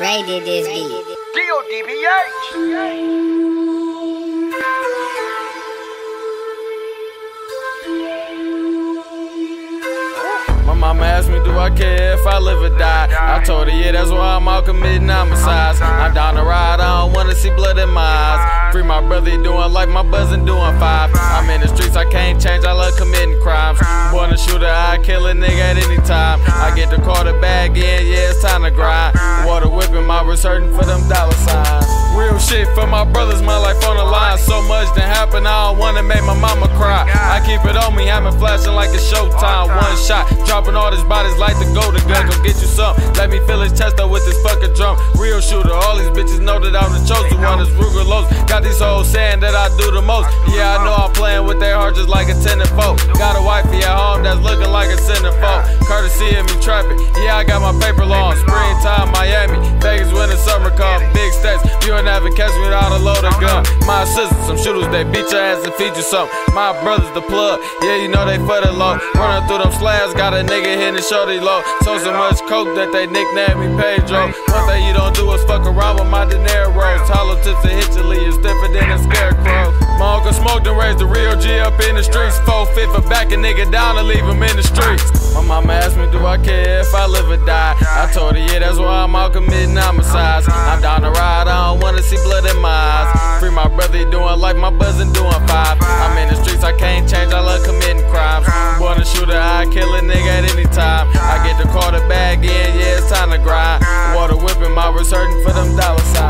Ray did this beat. My mama asked me, do I care if I live or die? I told her, yeah, that's why I'm out committing homicides. I'm down to ride, I don't wanna see blood in my eyes. Free my brother, doing like my buzzin' doing five. I'm in the streets, I can't change, I love committing crimes. Born a shooter, I kill a nigga at any time. I get the quarter bag in, yeah, it's time to grind. Hurting for them dollar signs. Real shit for my brothers, my life on the line. So much done happen, I don't wanna make my mama cry. I keep it on me, having flashing like it's showtime. One shot, dropping all these bodies like the golden gun. Go get you some. Let me fill his chest up with this fucking drum. Real shooter, all these bitches know that I'm the chosen one. It's Ruger Lows. Got these hoes saying that I do the most. Yeah, I know I'm playing with their heart just like a tenant folk. Got a wifey at home that's looking like a centerfold. Courtesy of me trapping. Yeah, I got my paper long. Springtime, without a load of gun. My sisters, some shooters, they beat your ass and feed you something. My brothers, the plug. Yeah, you know they for the low. Running through them slabs, got a nigga hitting the shorty low. So so much coke that they nicknamed me Pedro. One thing you don't do is fuck around with my dinero. Hollow tips hit your lead, stiffer than a scarecrow. My uncle smoked and raised the real G up in the streets. Four fit for back a nigga down and leave him in the streets. My mama asked me, do I care if I live or die? I told her, yeah, that's why I'm out committing homicides. and doing five. I'm in the streets, I can't change, I love committing crimes. Born a shooter, I kill a nigga at any time. I get the quarterback in, yeah, it's time to grind. Water whipping, my was hurting for them dollar signs.